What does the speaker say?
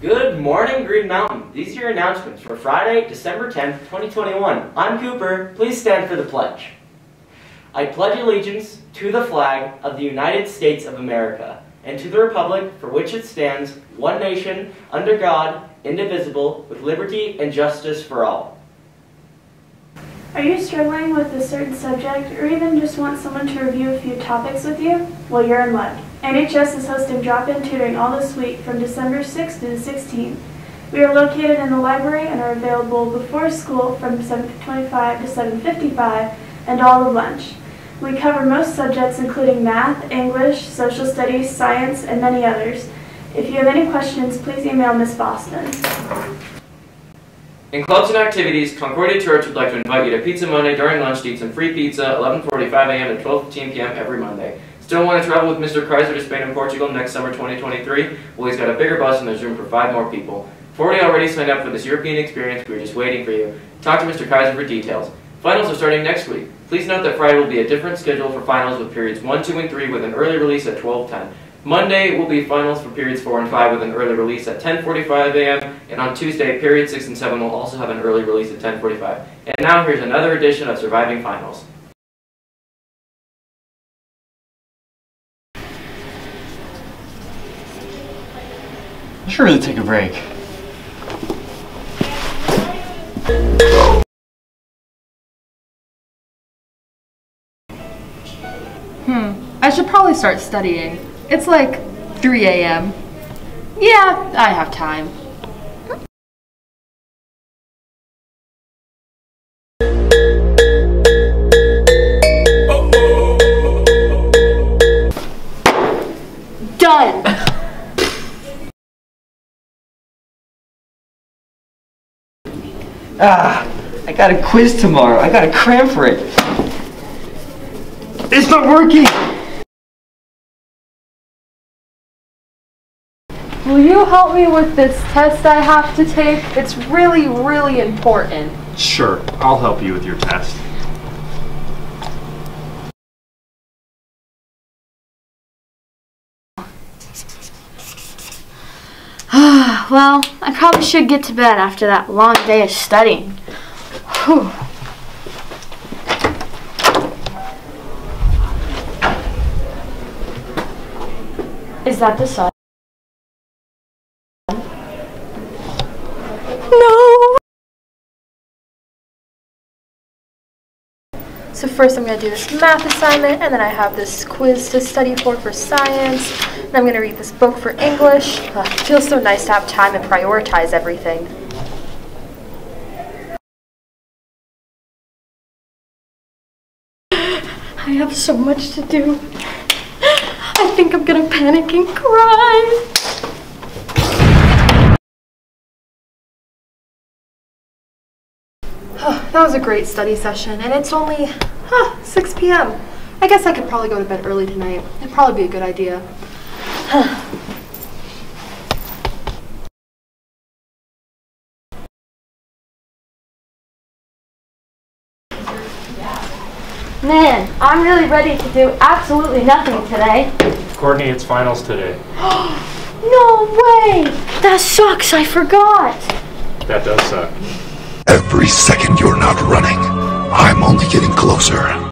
Good morning, Green Mountain. These are your announcements for Friday, December 10th, 2021. I'm Cooper. Please stand for the pledge. I pledge allegiance to the flag of the United States of America and to the republic for which it stands, one nation, under God, indivisible, with liberty and justice for all. Are you struggling with a certain subject or even just want someone to review a few topics with you? Well, you're in luck. NHS is hosting drop-in tutoring all this week from December 6th to the 16th. We are located in the library and are available before school from 7.25 to 7.55 and all of lunch. We cover most subjects including math, English, social studies, science, and many others. If you have any questions, please email Miss Boston. In clubs and activities, Concordia Church would like to invite you to Pizza Monday during lunch to eat some free pizza, 11.45 a.m. to 12.15 p.m. every Monday. Still want to travel with Mr. Kreiser to Spain and Portugal next summer 2023? Well, he's got a bigger bus and there's room for five more people. 40 already signed up for this European experience, we are just waiting for you. Talk to Mr. Kaiser for details. Finals are starting next week. Please note that Friday will be a different schedule for finals with periods 1, 2, and 3 with an early release at 12.10. Monday will be finals for periods 4 and 5 with an early release at 10.45 a.m. And on Tuesday, period 6 and 7 will also have an early release at 10.45. And now here's another edition of Surviving Finals. I should really take a break. Hmm, I should probably start studying. It's like 3 a.m. Yeah, I have time. Done! Ah, I got a quiz tomorrow. I got to cram for it. It's not working! Will you help me with this test I have to take? It's really, really important. Sure, I'll help you with your test. well, I probably should get to bed after that long day of studying. Whew. Is that the sun? No! So first I'm going to do this math assignment, and then I have this quiz to study for for science, and I'm going to read this book for English. Ugh, it feels so nice to have time and prioritize everything. I have so much to do. I think I'm going to panic and cry. That was a great study session, and it's only huh, 6 p.m. I guess I could probably go to bed early tonight. It'd probably be a good idea. Man, I'm really ready to do absolutely nothing today. Courtney, it's finals today. No way! That sucks, I forgot. That does suck. Every second you're not running, I'm only getting closer.